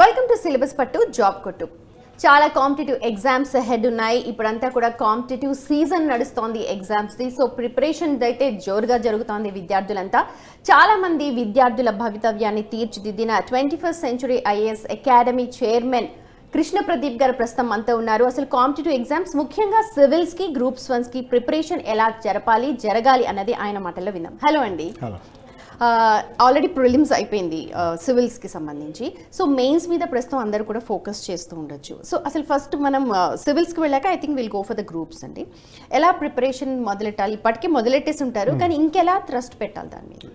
Welcome to syllabus పట్టు job కొట్టు చాలా కాంపిటేటివ్ ఎగ్జామ్స్ హెడ్ ఉన్నాయి. ఇప్పుడంతా కూడా కాంపిటేటివ్ సీజన్ నడుస్తోంది ఎగ్జామ్స్ది సో ప్రిపరేషన్ అయితే జోరుగా జరుగుతోంది విద్యార్థులంతా. చాలామంది విద్యార్థుల భవితవ్యాన్ని తీర్చిదిద్దిన twenty first century IAS academy chairman Krishna Pradeep గారు ప్రస్తుతం అంతా ఉన్నారు. అసలు కాంపిటేటివ్ ఎగ్జామ్స్ ముఖ్యంగా సివిల్స్కి గ్రూప్స్ వన్స్కి ప్రిపరేషన్ ఎలా జరపాలి జరగాలి అన్నది ఆయన మాటల్లో విన్నాం. హలో అండి. హలో ఆల్రెడీ ప్రిలిమ్స్ అయిపోయింది సివిల్స్కి సంబంధించి. సో మెయిన్స్ మీద ప్రస్తుతం అందరూ కూడా ఫోకస్ చేస్తూ ఉండొచ్చు. సో అసలు ఫస్ట్ మనం సివిల్స్కి వెళ్ళాక I think will go for the groups అండి. ఎలా ప్రిపరేషన్ మొదలెట్టాలి? ఇప్పటికే మొదలెట్టేసి ఉంటారు కానీ ఇంకెలా థ్రస్ట్ పెట్టాలి దాని మీద?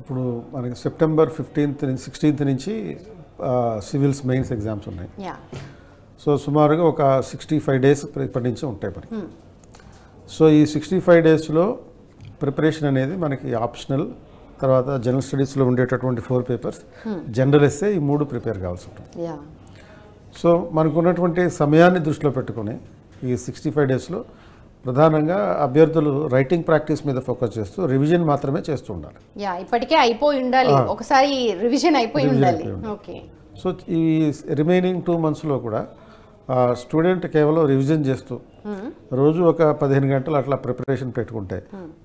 ఇప్పుడు మనకి సెప్టెంబర్ ఫిఫ్టీన్త్ నుంచి సిక్స్టీన్త్ నుంచి సివిల్స్ మెయిన్స్ ఎగ్జామ్స్ ఉన్నాయి. యా సో సుమారుగా ఒక సిక్స్టీ ఫైవ్ డేస్ ఇప్పటి నుంచి ఉంటాయి మనకి. సో ఈ సిక్స్టీ ఫైవ్ డేస్లో ప్రిపరేషన్ అనేది మనకి ఆప్షనల్ తర్వాత జనరల్ స్టడీస్లో ఉండేటటువంటి ఫోర్ పేపర్స్. జనరల్ ఎస్సే ఈ మూడు ప్రిపేర్ కావాల్సి ఉంటుంది. సో మనకు ఉన్నటువంటి సమయాన్ని దృష్టిలో పెట్టుకొని ఈ సిక్స్టీ ఫైవ్ డేస్లో ప్రధానంగా అభ్యర్థులు రైటింగ్ ప్రాక్టీస్ మీద ఫోకస్ చేస్తూ రివిజన్ మాత్రమే చేస్తూ ఉండాలి. యా ఇప్పటికే అయిపోయి ఉండాలి. ఒకసారి రివిజన్ అయిపోయి Revision ఉండాలి. అయిపోయి ఉండాలి. ఓకే సో ఈ రిమైనింగ్ టూ మంత్స్లో కూడా స్టూడెంట్ కేవలం రివిజన్ చేస్తూ రోజు ఒక పదిహేను గంటలు అట్లా ప్రిపరేషన్ పెట్టుకుంటే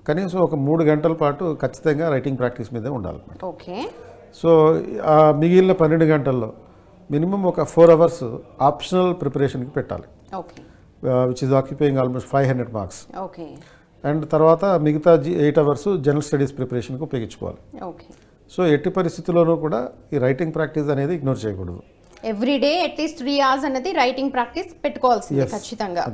కనీసం ఒక మూడు గంటల పాటు ఖచ్చితంగా రైటింగ్ ప్రాక్టీస్ మీదే ఉండాలి ఓకే. సో ఆ మిగిలిన పన్నెండు గంటల్లో మినిమం ఒక ఫోర్ అవర్స్ ఆప్షనల్ ప్రిపరేషన్కి పెట్టాలి. Which is occupying almost five hundred marks okay. And తర్వాత మిగతా ఎయిట్ అవర్స్ జనరల్ స్టడీస్ ప్రిపరేషన్కి ఉపయోగించుకోవాలి. సో ఎట్టి పరిస్థితుల్లోనూ కూడా ఈ రైటింగ్ ప్రాక్టీస్ అనేది ఇగ్నోర్ చేయకూడదు. Every day at least three hours అనేది రైటింగ్ ప్రాక్టీస్ పెట్టుకోవాల్సిందే ఖచ్చితంగా.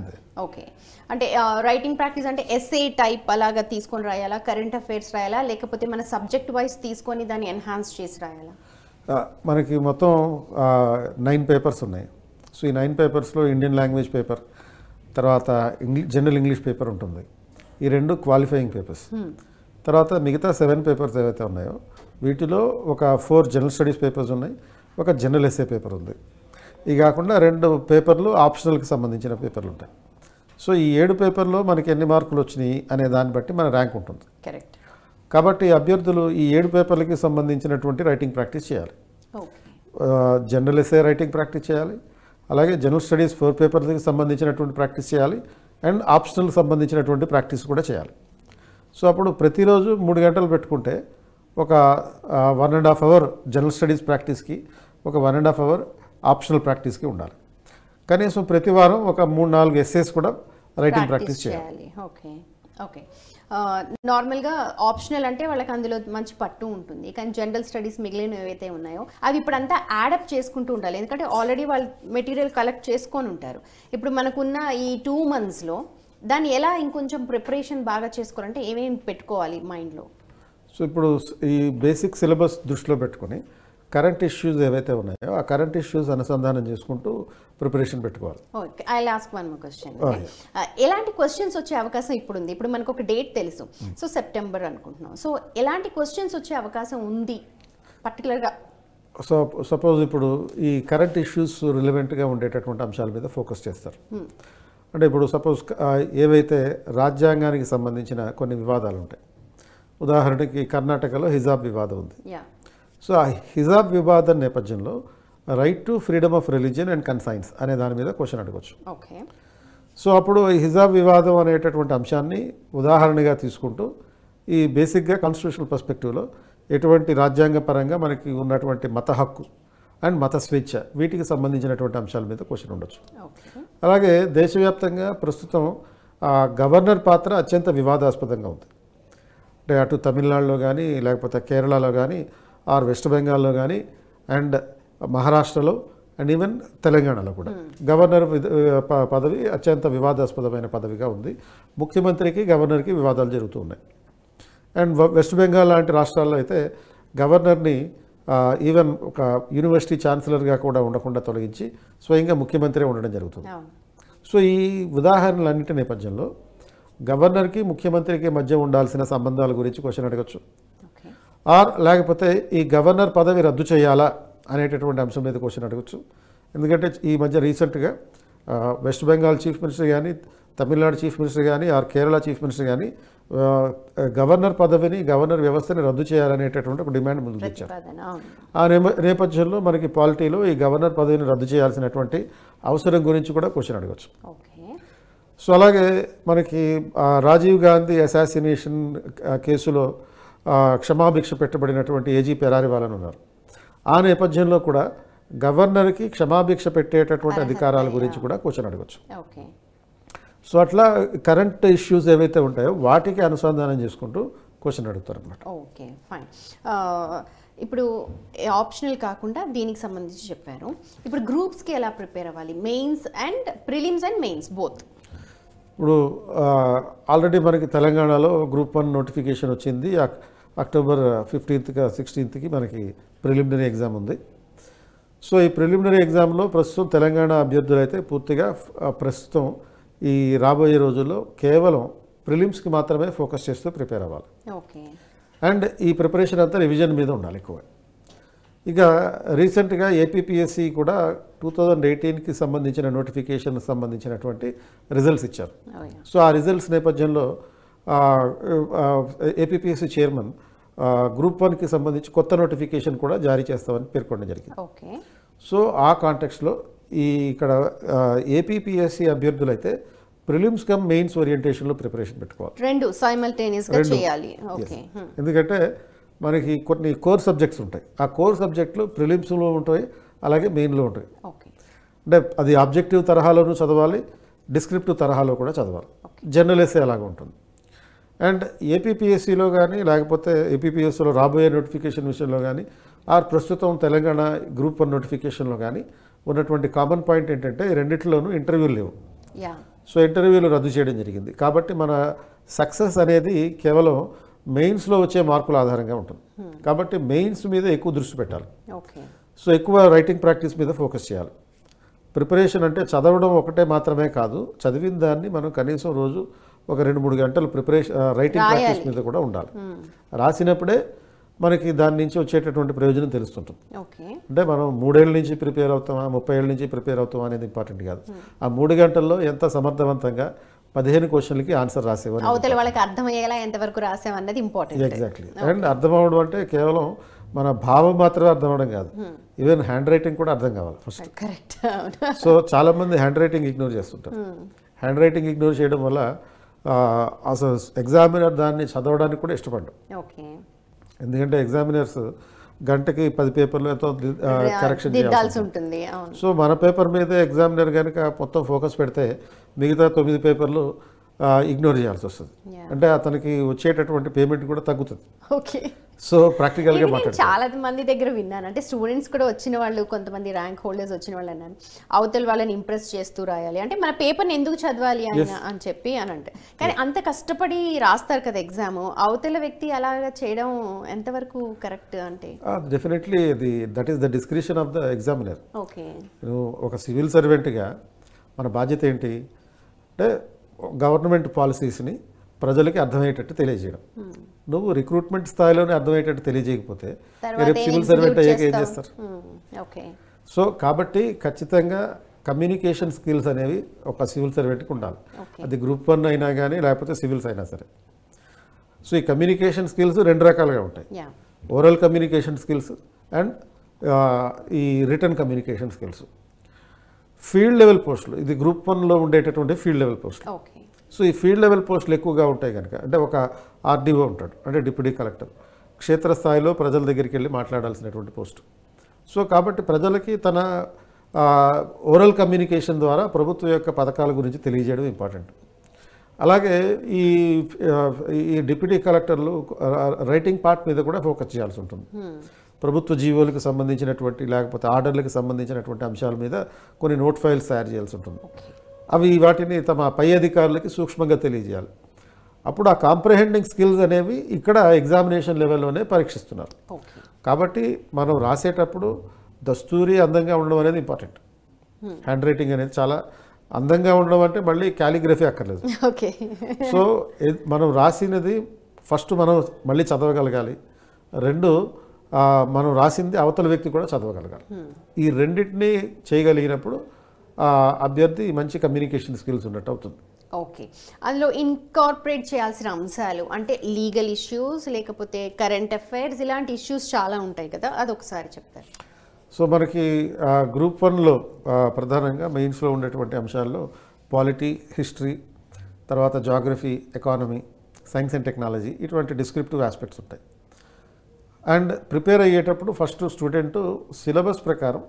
ఓకే అంటే రైటింగ్ ప్రాక్టీస్ అంటే ఎస్ఏ టైప్ అలాగా తీసుకొని రాయాలా? Current affairs రాయాలా? లేకపోతే మన సబ్జెక్ట్ వైజ్ తీసుకొని దాన్ని ఎన్హాన్స్ చేసి రాయాలా? మనకి మొత్తం నైన్ పేపర్స్ ఉన్నాయి. సో ఈ నైన్ పేపర్స్లో ఇండియన్ లాంగ్వేజ్ పేపర్ తర్వాత ఇంగ్లీష్ జనరల్ ఇంగ్లీష్ పేపర్ ఉంటుంది. ఈ రెండు క్వాలిఫైయింగ్ పేపర్స్ తర్వాత మిగతా సెవెన్ పేపర్స్ ఏవైతే ఉన్నాయో వీటిలో ఒక ఫోర్ జనరల్ స్టడీస్ పేపర్స్ ఉన్నాయి. ఒక జనరల్ ఎస్ఏ పేపర్ ఉంది. ఇవి కాకుండా రెండు పేపర్లు ఆప్షనల్కి సంబంధించిన పేపర్లు ఉంటాయి. సో ఈ ఏడు పేపర్లో మనకి ఎన్ని మార్కులు వచ్చినాయి అనే దాన్ని బట్టి మన ర్యాంక్ ఉంటుంది. కరెక్ట్ కాబట్టి అభ్యర్థులు ఈ ఏడు పేపర్లకి సంబంధించినటువంటి రైటింగ్ ప్రాక్టీస్ చేయాలి. జనరల్ ఎస్ఏ రైటింగ్ ప్రాక్టీస్ చేయాలి. అలాగే జనరల్ స్టడీస్ ఫోర్ పేపర్స్కి సంబంధించినటువంటి ప్రాక్టీస్ చేయాలి. అండ్ ఆప్షనల్ సంబంధించినటువంటి ప్రాక్టీస్ కూడా చేయాలి. సో అప్పుడు ప్రతిరోజు మూడు గంటలు పెట్టుకుంటే ఒక one and half hour general studies ప్రాక్టీస్కి ఒక one and half hour optional ప్రాక్టీస్కి ఉండాలి. కనీసం ప్రతి వారం ఒక మూడు నాలుగు ఎస్ఏస్ కూడా రైటింగ్ ప్రాక్టీస్ చేయాలి. ఓకే ఓకే నార్మల్గా ఆప్షనల్ అంటే వాళ్ళకి అందులో మంచి పట్టు ఉంటుంది. కానీ జనరల్ స్టడీస్ మిగిలిన ఏవైతే ఉన్నాయో అవి ఇప్పుడు అంతా యాడప్ చేసుకుంటూ ఉండాలి. ఎందుకంటే ఆల్రెడీ వాళ్ళు మెటీరియల్ కలెక్ట్ చేసుకొని ఉంటారు. ఇప్పుడు మనకున్న ఈ టూ మంత్స్లో దాన్ని ఎలా ఇంకొంచెం ప్రిపరేషన్ బాగా చేసుకోవాలంటే ఏమేమి పెట్టుకోవాలి మైండ్లో సో ఇప్పుడు ఈ బేసిక్ సిలబస్ దృష్టిలో పెట్టుకొని కరెంట్ ఇష్యూస్ ఏవైతే ఉన్నాయో ఆ కరెంట్ ఇష్యూస్ అనుసంధానం చేసుకుంటూ ప్రిపరేషన్ పెట్టుకోవాలి. Okay I last one question ఎలాంటి క్వశ్చన్స్ వచ్చే అవకాశం ఇప్పుడు ఉంది ఇప్పుడు మనకు ఒక డేట్ తెలుసు సో సెప్టెంబర్ అనుకుంటున్నాం. సో ఎలాంటి క్వశ్చన్స్ వచ్చే అవకాశం ఉంది? పర్టికులర్గా సో సపోజ్ ఇప్పుడు ఈ కరెంట్ ఇష్యూస్ రిలవెంట్గా ఉండేటటువంటి అంశాల మీద ఫోకస్ చేస్తారు. అంటే ఇప్పుడు సపోజ్ ఏవైతే రాజ్యాంగానికి సంబంధించిన కొన్ని వివాదాలు ఉంటాయి. ఉదాహరణకి కర్ణాటకలో హిజాబ్ వివాదం ఉంది. సో ఆ హిజాబ్ వివాదం నేపథ్యంలో right to freedom of religion and conscience అనే దాని మీద క్వశ్చన్ అడగవచ్చు ఓకే. సో అప్పుడు హిజాబ్ వివాదం అనేటటువంటి అంశాన్ని ఉదాహరణగా తీసుకుంటూ ఈ బేసిక్గా కాన్స్టిట్యూషనల్ పర్స్పెక్టివ్లో ఎటువంటి రాజ్యాంగపరంగా మనకి ఉన్నటువంటి మత హక్కు అండ్ మత స్వేచ్ఛ వీటికి సంబంధించినటువంటి అంశాల మీద క్వశ్చన్ ఉండొచ్చు. అలాగే దేశవ్యాప్తంగా ప్రస్తుతం ఆ గవర్నర్ పాత్ర అత్యంత వివాదాస్పదంగా ఉంది. అంటే అటు తమిళనాడులో కానీ లేకపోతే కేరళలో కానీ ఆర్ వెస్ట్ బెంగాల్లో కానీ అండ్ మహారాష్ట్రలో అండ్ ఈవెన్ తెలంగాణలో కూడా. గవర్నర్ విధ- ప- పదవి అత్యంత వివాదాస్పదమైన పదవిగా ఉంది. ముఖ్యమంత్రికి గవర్నర్కి వివాదాలు జరుగుతూ ఉన్నాయి. అండ్ వెస్ట్ బెంగాల్ లాంటి రాష్ట్రాల్లో అయితే గవర్నర్ని ఈవెన్ ఒక యూనివర్సిటీ ఛాన్సలర్గా కూడా ఉండకుండా తొలగించి స్వయంగా ముఖ్యమంత్రి ఉండడం జరుగుతుంది. సో ఈ ఉదాహరణలన్నిటి నేపథ్యంలో గవర్నర్కి ముఖ్యమంత్రికి మధ్య ఉండాల్సిన సంబంధాల గురించి క్వశ్చన్ అడగచ్చు. ఆర్ లేకపోతే ఈ గవర్నర్ పదవి రద్దు చేయాలా అనేటటువంటి అంశం మీద క్వశ్చన్ అడగచ్చు. ఎందుకంటే ఈ మధ్య రీసెంట్గా వెస్ట్ బెంగాల్ చీఫ్ మినిస్టర్ కానీ తమిళనాడు చీఫ్ మినిస్టర్ కానీ ఆర్ కేరళ చీఫ్ మినిస్టర్ కానీ గవర్నర్ పదవిని గవర్నర్ వ్యవస్థని రద్దు చేయాలనేటటువంటి ఒక డిమాండ్ ముందుకు తెచ్చారు. ఆ నేపథ్యంలో మనకి పాలిటీలో ఈ గవర్నర్ పదవిని రద్దు చేయాల్సినటువంటి అవసరం గురించి కూడా క్వశ్చన్ అడగచ్చు. సో అలాగే మనకి రాజీవ్ గాంధీ అసాసినేషన్ కేసులో క్షమాభిక్ష పెట్టబడినటువంటి ఏజీ పెరారివాలని ఉన్నారు. ఆ నేపథ్యంలో కూడా గవర్నర్కి క్షమాభిక్ష పెట్టేటటువంటి అధికారాల గురించి కూడా క్వశ్చన్ అడగచ్చు. ఓకే. సో అట్లా కరెంట్ ఇష్యూస్ ఏవైతే ఉంటాయో వాటికి అనుసంధానం చేసుకుంటూ క్వశ్చన్ అడుగుతారు అనమాట ఓకే ఫైన్. ఇప్పుడు ఆప్షనల్ కాకుండా దీనికి సంబంధించి చెప్పారు. ఇప్పుడు గ్రూప్స్కి ఎలా ప్రిపేర్ అవ్వాలి? Mains and prelims and mains both. ఇప్పుడు ఆల్రెడీ మనకి తెలంగాణలో గ్రూప్ వన్ నోటిఫికేషన్ వచ్చింది. అక్టోబర్ ఫిఫ్టీన్త్కి సిక్స్టీన్త్కి మనకి ప్రిలిమినరీ ఎగ్జామ్ ఉంది. సో ఈ ప్రిలిమినరీ ఎగ్జామ్లో ప్రస్తుతం తెలంగాణ అభ్యర్థులు అయితే పూర్తిగా ప్రస్తుతం ఈ రాబోయే రోజుల్లో కేవలం ప్రిలిమ్స్కి మాత్రమే ఫోకస్ చేస్తూ ప్రిపేర్ అవ్వాలి. అండ్ ఈ ప్రిపరేషన్ అంతా రివిజన్ మీద ఉండాలి ఎక్కువ. ఇక రీసెంట్గా ఏపీపీఎస్సి కూడా టూ థౌజండ్ ఎయిటీన్కి సంబంధించిన నోటిఫికేషన్ సంబంధించినటువంటి రిజల్ట్స్ ఇచ్చారు. సో ఆ రిజల్ట్స్ నేపథ్యంలో ఏపీపీఎస్సీ చైర్మన్ గ్రూప్ వన్కి సంబంధించి కొత్త నోటిఫికేషన్ కూడా జారీ చేస్తామని పేర్కొనడం జరిగింది. ఓకే. సో ఆ కాంటెక్స్లో ఈ ఇక్కడ ఏపీపీఎస్సీ అభ్యర్థులైతే ప్రిలిమ్స్ కమ్ మెయిన్స్ ఓరియంటేషన్లో ప్రిపరేషన్ పెట్టుకోవాలి. రెండు సైమల్టేనియస్గా రెండు. చేయాలి. ఓకే. ఎందుకంటే మనకి కొన్ని కోర్ సబ్జెక్ట్స్ ఉంటాయి. ఆ కోర్ సబ్జెక్టులు ప్రిలిమ్స్లో ఉంటాయి అలాగే మెయిన్లో ఉంటాయి. ఓకే. అంటే అది ఆబ్జెక్టివ్ తరహాలోనూ చదవాలి డిస్క్రిప్టివ్ తరహాలో కూడా చదవాలి. జనరల్ ఎస్ఏ అలాగ ఉంటుంది. అండ్ ఏపీపీఎస్సీలో కానీ లేకపోతే ఏపీపీఎస్సీలో రాబోయే నోటిఫికేషన్ విషయంలో కానీ ఆర్ ప్రస్తుతం తెలంగాణ గ్రూప్ వన్ నోటిఫికేషన్లో కానీ ఉన్నటువంటి కామన్ పాయింట్ ఏంటంటే రెండిట్లోనూ ఇంటర్వ్యూలు లేవు. సో ఇంటర్వ్యూలు రద్దు చేయడం జరిగింది. కాబట్టి మన సక్సెస్ అనేది కేవలం మెయిన్స్లో వచ్చే మార్కుల ఆధారంగా ఉంటుంది. కాబట్టి మెయిన్స్ మీద ఎక్కువ దృష్టి పెట్టాలి. సో ఎక్కువ రైటింగ్ ప్రాక్టీస్ మీద ఫోకస్ చేయాలి. ప్రిపరేషన్ అంటే చదవడం ఒకటే మాత్రమే కాదు చదివిన దాన్ని మనం కనీసం రోజు ఒక రెండు మూడు గంటలు ప్రిపరేషన్ రైటింగ్ ప్రాక్టీస్ మీద కూడా ఉండాలి. రాసినప్పుడే మనకి దాని నుంచి వచ్చేటటువంటి ప్రయోజనం తెలుస్తుంటుంది. అంటే మనం మూడేళ్ళ నుంచి ప్రిపేర్ అవుతామా ముప్పై ఏళ్ళ నుంచి ప్రిపేర్ అవుతామా అనేది ఇంపార్టెంట్ కాదు. ఆ మూడు గంటల్లో ఎంత సమర్థవంతంగా పదిహేను క్వశ్చన్లకి ఆన్సర్ రాసేవారు అవతల వాళ్ళకి అర్థమయ్యేలా ఎంతవరకు రాసామన్నది ఇంపార్టెంట్. ఎగ్జాక్ట్లీ అండ్ అర్థం అవ్వడం అంటే కేవలం మన భావం మాత్రమే అర్థం అవ్వడం కాదు. ఈవెన్ హ్యాండ్ రైటింగ్ కూడా అర్థం కావాలి ఫస్ట్ కరెక్ట్ సో చాలా మంది హ్యాండ్ రైటింగ్ ఇగ్నోర్ చేస్తుంటారు. హ్యాండ్ రైటింగ్ ఇగ్నోర్ చేయడం వల్ల అసలు ఎగ్జామినర్ దాన్ని చదవడానికి కూడా ఇష్టపడ్డాం. ఎందుకంటే ఎగ్జామినర్స్ గంటకి పది పేపర్లు ఎంతో కరెక్షన్ చేయాలి దిద్దాల్సి ఉంటుంది. సో మన పేపర్ మీద ఎగ్జామినర్ కనుక మొత్తం ఫోకస్ పెడితే మిగతా తొమ్మిది పేపర్లు ఇగ్నోర్ చేయాల్సి వస్తుంది. అంటే అతనికి వచ్చేటటువంటి పేమెంట్ కూడా తగ్గుతుంది. ఓకే సో ప్రాక్టికల్గా మాట్లాడుతుంది చాలా మంది దగ్గర విన్నాను. అంటే స్టూడెంట్స్ కూడా వచ్చిన వాళ్ళు కొంతమంది ర్యాంక్ హోల్డర్స్ వచ్చిన వాళ్ళు అన్నాను అవతల వాళ్ళని ఇంప్రెస్ చేస్తూ రాయాలి. అంటే మన పేపర్ని ఎందుకు చదవాలి ఆయన అని చెప్పి అని అంటే. కానీ అంత కష్టపడి రాస్తారు కదా ఎగ్జామ్ అవతల వ్యక్తి అలాగా చేయడం ఎంతవరకు కరెక్ట్ అంటే? డెఫినెట్లీ ఇది that is the description of the examiner okay ఒక సివిల్ సర్వెంట్గా మన బాధ్యత ఏంటి? అంటే గవర్నమెంట్ పాలసీస్ని ప్రజలకి అర్థమయ్యేటట్టు తెలియజేయడం. నువ్వు రిక్రూట్మెంట్ స్థాయిలోనే అర్థమయ్యేటట్టు తెలియజేయకపోతే రేపు సివిల్ సర్వెంట్ అయ్యాక ఏం చేస్తాం? చేస్తారు. ఓకే సో కాబట్టి ఖచ్చితంగా కమ్యూనికేషన్ స్కిల్స్ అనేవి ఒక సివిల్ సర్వెంట్కి ఉండాలి. అది గ్రూప్ వన్ అయినా కానీ లేకపోతే సివిల్స్ అయినా సరే. సో ఈ కమ్యూనికేషన్ స్కిల్స్ రెండు రకాలుగా ఉంటాయి. ఓరల్ కమ్యూనికేషన్ స్కిల్స్ అండ్ ఈ written communication skills. Field level పోస్టులు. ఇది గ్రూప్ వన్లో ఉండేటటువంటి ఫీల్డ్ లెవెల్ పోస్టులు. సో ఈ ఫీల్డ్ లెవెల్ పోస్టులు ఎక్కువగా ఉంటాయి కనుక అంటే ఒక ఆర్డీఓ ఉంటాడు అంటే డిప్యూటీ కలెక్టర్. క్షేత్రస్థాయిలో ప్రజల దగ్గరికి వెళ్ళి మాట్లాడాల్సినటువంటి పోస్ట్. సో కాబట్టి ప్రజలకి తన ఓరల్ కమ్యూనికేషన్ ద్వారా ప్రభుత్వం యొక్క పథకాల గురించి తెలియజేయడం ఇంపార్టెంట్. అలాగే ఈ ఈ డిప్యూటీ కలెక్టర్లు రైటింగ్ పార్ట్ మీద కూడా ఫోకస్ చేయాల్సి ఉంటుంది. ప్రభుత్వ జీవోలకు సంబంధించినటువంటి లేకపోతే ఆర్డర్లకు సంబంధించినటువంటి అంశాల మీద కొన్ని నోట్ ఫైల్స్ తయారు చేయాల్సి ఉంటుంది. అవి వాటిని తమ పై అధికారులకి సూక్ష్మంగా తెలియజేయాలి. అప్పుడు ఆ కాంప్రహెండింగ్ స్కిల్స్ అనేవి ఇక్కడ ఎగ్జామినేషన్ లెవెల్లోనే పరీక్షిస్తున్నారు. కాబట్టి మనం రాసేటప్పుడు దస్తూరి అందంగా ఉండడం అనేది ఇంపార్టెంట్ హ్యాండ్ రైటింగ్ అనేది చాలా అందంగా ఉండడం అంటే మళ్ళీ క్యాలిగ్రఫీ అక్కర్లేదు. ఓకే సో మనం రాసినది ఫస్ట్ మనం మళ్ళీ చదవగలగాలి. రెండు మనం రాసింది అవతల వ్యక్తి కూడా చదవగలగాలి. ఈ రెండింటినీ చేయగలిగినప్పుడు అభ్యర్థి మంచి కమ్యూనికేషన్ స్కిల్స్ ఉన్నట్టు అవుతుంది. ఓకే. అందులో ఇన్కార్పొరేట్ చేయాల్సిన అంశాలు అంటే లీగల్ ఇష్యూస్ లేకపోతే కరెంట్ అఫైర్స్ ఇలాంటి ఇష్యూస్ చాలా ఉంటాయి కదా అదొకసారి చెప్తారు. సో మనకి గ్రూప్ వన్లో ప్రధానంగా మెయిన్స్లో ఉండేటువంటి అంశాల్లో పాలిటీ హిస్టరీ తర్వాత geography economy science and technology ఇటువంటి డిస్క్రిప్టివ్ ఆస్పెక్ట్స్ ఉంటాయి. అండ్ ప్రిపేర్ అయ్యేటప్పుడు ఫస్ట్ స్టూడెంట్ సిలబస్ ప్రకారం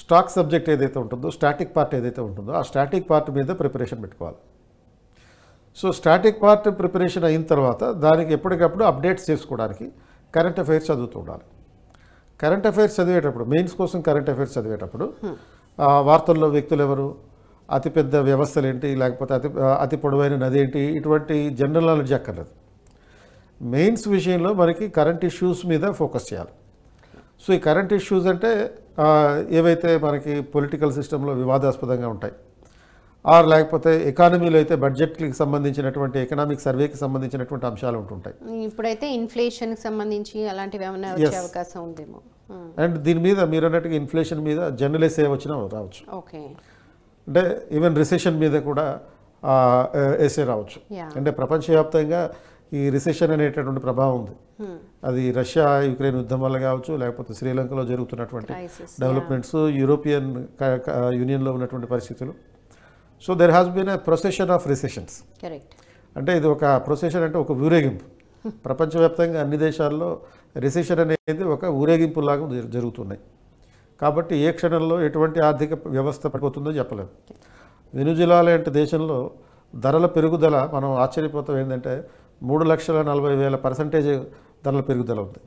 స్టాక్ సబ్జెక్ట్ ఏదైతే ఉంటుందో స్టాటిక్ పార్ట్ ఏదైతే ఉంటుందో ఆ స్టాటిక్ పార్ట్ మీద ప్రిపరేషన్ పెట్టుకోవాలి. సో స్టాటిక్ పార్ట్ ప్రిపరేషన్ అయిన తర్వాత దానికి ఎప్పటికప్పుడు అప్డేట్స్ చేసుకోవడానికి కరెంట్ అఫైర్స్ చదువుతూ ఉండాలి. కరెంట్ అఫైర్స్ చదివేటప్పుడు మెయిన్స్ కోసం కరెంట్ అఫైర్స్ చదివేటప్పుడు వార్తల్లో వ్యక్తులు ఎవరు అతిపెద్ద వ్యవస్థలు ఏంటి లేకపోతే అతి అతి పొడవైన నది ఏంటి ఇటువంటి జనరల్ నాలెడ్జ్ అక్కర్లేదు. మెయిన్స్ విషయంలో మనకి కరెంట్ ఇష్యూస్ మీద ఫోకస్ చేయాలి. సో ఈ కరెంట్ ఇష్యూస్ అంటే ఏవైతే మనకి పొలిటికల్ సిస్టంలో వివాదాస్పదంగా ఉంటాయి ఆర్ లేకపోతే ఎకానమీలో అయితే బడ్జెట్కి సంబంధించినటువంటి ఎకనామిక్ సర్వేకి సంబంధించినటువంటి అంశాలు ఉంటుంటాయి. ఇప్పుడైతే ఇన్ఫ్లేషన్కి సంబంధించి అలాంటివి ఏమైనా వచ్చే. అవకాశం ఉందేమో. అండ్ దీని మీద మీరు అన్నట్టుగా ఇన్ఫ్లేషన్ మీద జర్నలిస్ట్ ఏ వచ్చినా రావచ్చు. ఓకే. అంటే ఈవెన్ రిసెషన్ మీద కూడా ఎస్ఏ రావచ్చు. అంటే ప్రపంచవ్యాప్తంగా ఈ రిసెషన్ అనేటటువంటి ప్రభావం ఉంది. అది రష్యా యుక్రెయిన్ యుద్ధం వల్ల కావచ్చు లేకపోతే శ్రీలంకలో జరుగుతున్నటువంటి డెవలప్మెంట్స్ యూరోపియన్ యూనియన్లో ఉన్నటువంటి పరిస్థితులు. So there has been a procession of recessions అంటే ఇది ఒక ప్రొసెషన్ అంటే ఒక ఊరేగింపు. ప్రపంచవ్యాప్తంగా అన్ని దేశాల్లో రిసెషన్ అనేది ఒక ఊరేగింపులాగా జరు- జరుగుతున్నాయి. కాబట్టి ఏ క్షణంలో ఎటువంటి ఆర్థిక వ్యవస్థ పడిపోతుందో చెప్పలేము వెనుజులా లాంటి దేశంలో ధరల పెరుగుదల మనం ఆశ్చర్యపోతాం ఏంటంటే మూడు లక్షల నలభై వేల పర్సంటేజ్ ధరల పెరుగుదల ఉంది.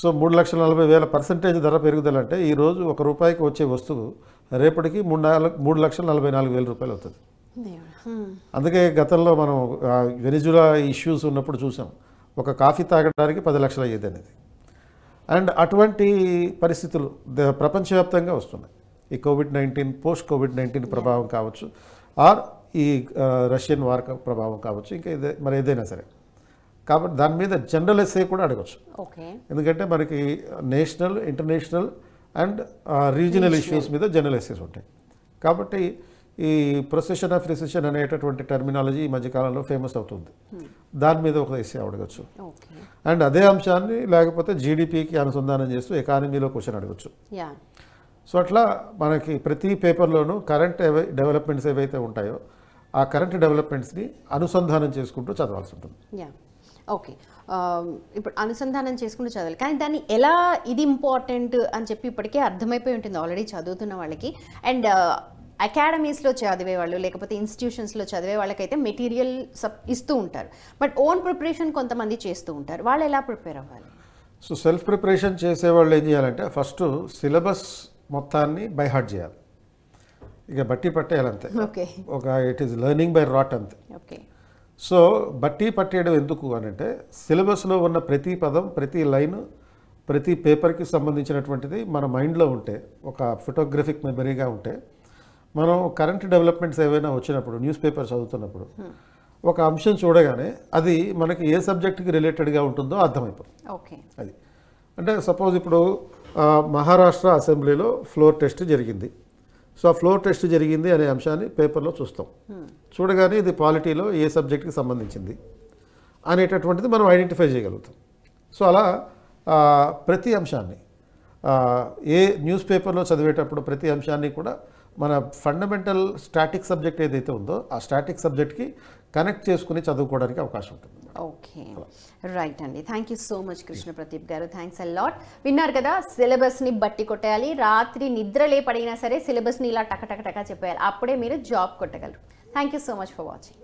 సో మూడు లక్షల నలభై వేల పర్సంటేజ్ ధర పెరుగుదల అంటే ఈరోజు ఒక రూపాయికి వచ్చే వస్తువు రేపటికి మూడు నాలుగు మూడు లక్షల నలభై నాలుగు వేల రూపాయలు అవుతుంది. అందుకే గతంలో మనం వెనిజులా ఇష్యూస్ ఉన్నప్పుడు చూసాం. ఒక కాఫీ తాగడానికి పది లక్షలు అయ్యేది అనేది. అండ్ అటువంటి పరిస్థితులు ప్రపంచవ్యాప్తంగా వస్తున్నాయి. ఈ covid nineteen post covid nineteen ప్రభావం కావచ్చు. ఆర్ ఈ రష్యన్ వార్ ప్రభావం కావచ్చు ఇంకా ఇదే మరి ఏదైనా సరే. కాబట్టి దాని మీద జనరల్ ఎస్ఏ కూడా అడగచ్చు. ఓకే. ఎందుకంటే మనకి national international and regional issues మీద జనరల్ ఎస్సెస్ ఉంటాయి. కాబట్టి ఈ ప్రొసెషన్ ఆఫ్ రిసెషన్ అనేటటువంటి టర్మినాలజీ ఈ మధ్యకాలంలో ఫేమస్ అవుతుంది. దాని మీద ఒక ఎస్సే అడగచ్చు. అండ్ అదే అంశాన్ని లేకపోతే జీడిపికి అనుసంధానం చేస్తూ ఎకానమీలో క్వశ్చన్ అడగచ్చు. సో అట్లా మనకి ప్రతి పేపర్లోనూ కరెంట్ డెవలప్మెంట్స్ ఏవైతే ఉంటాయో ఆ కరెంట్ డెవలప్మెంట్స్ని అనుసంధానం చేసుకుంటూ చదవాల్సి ఉంటుంది. యా. ఓకే. ఇప్పుడు అనుసంధానం చేసుకుంటూ చదవాలి. కానీ దాన్ని ఎలా ఇది ఇంపార్టెంట్ అని చెప్పి ఇప్పటికే అర్థమైపోయి ఉంటుంది. ఆల్రెడీ చదువుతున్న వాళ్ళకి. అండ్ అకాడమీస్లో చదివే వాళ్ళు లేకపోతే ఇన్స్టిట్యూషన్స్లో చదివే వాళ్ళకైతే మెటీరియల్ సబ్ ఇస్తూ ఉంటారు. బట్ ఓన్ ప్రిపరేషన్ కొంతమంది చేస్తూ ఉంటారు. వాళ్ళు ఎలా ప్రిపేర్ అవ్వాలి? సో సెల్ఫ్ ప్రిపరేషన్ చేసేవాళ్ళు ఏం చేయాలంటే ఫస్ట్ సిలబస్ మొత్తాన్ని బై హార్ట్ చేయాలి. ఇక బట్టి పట్టేయాలంతే. ఒక it is learning by rote అంతే. ఓకే. సో బట్టి పట్టేయడం ఎందుకు అని అంటే సిలబస్లో ఉన్న ప్రతి పదం ప్రతి లైన్ ప్రతి పేపర్కి సంబంధించినటువంటిది మన మైండ్లో ఉంటే ఒక ఫోటోగ్రఫిక్ మెమరీగా ఉంటే మనం కరెంట్ డెవలప్మెంట్స్ ఏవైనా వచ్చినప్పుడు న్యూస్ పేపర్ చదువుతున్నప్పుడు ఒక అంశం చూడగానే అది మనకి ఏ సబ్జెక్ట్కి రిలేటెడ్గా ఉంటుందో అర్థమైపోతుంది. ఓకే. అది. అంటే సపోజ్ ఇప్పుడు మహారాష్ట్ర అసెంబ్లీలో ఫ్లోర్ టెస్ట్ జరిగింది. సో ఆ ఫ్లోర్ టెస్ట్ జరిగింది అనే అంశాన్ని పేపర్లో చూస్తాం. చూడగానే ఇది పాలిటీలో ఏ సబ్జెక్ట్కి సంబంధించింది అనేటటువంటిది మనం ఐడెంటిఫై చేయగలుగుతాం. సో అలా ప్రతి అంశాన్ని ఏ న్యూస్ పేపర్లో చదివేటప్పుడు ప్రతి అంశాన్ని కూడా మన ఫండమెంటల్ స్టాటిక్ సబ్జెక్ట్ ఏదైతే ఉందో ఆ స్టాటిక్ సబ్జెక్ట్కి కనెక్ట్ చేసుకుని చదువుకోవడానికి అవకాశం ఉంటుంది. ఓకే రైట్ అండి. Thank you so much Krishna Pradeep గారు. థ్యాంక్స్ లాట్ విన్నారు కదా సిలబస్ని బట్టి కొట్టేయాలి. రాత్రి నిద్రలే పడినా సరే సిలబస్ని ఇలా టక టక టక చెప్పేయాలి. అప్పుడే మీరు job కొట్టగలరు. Thank you so much for watching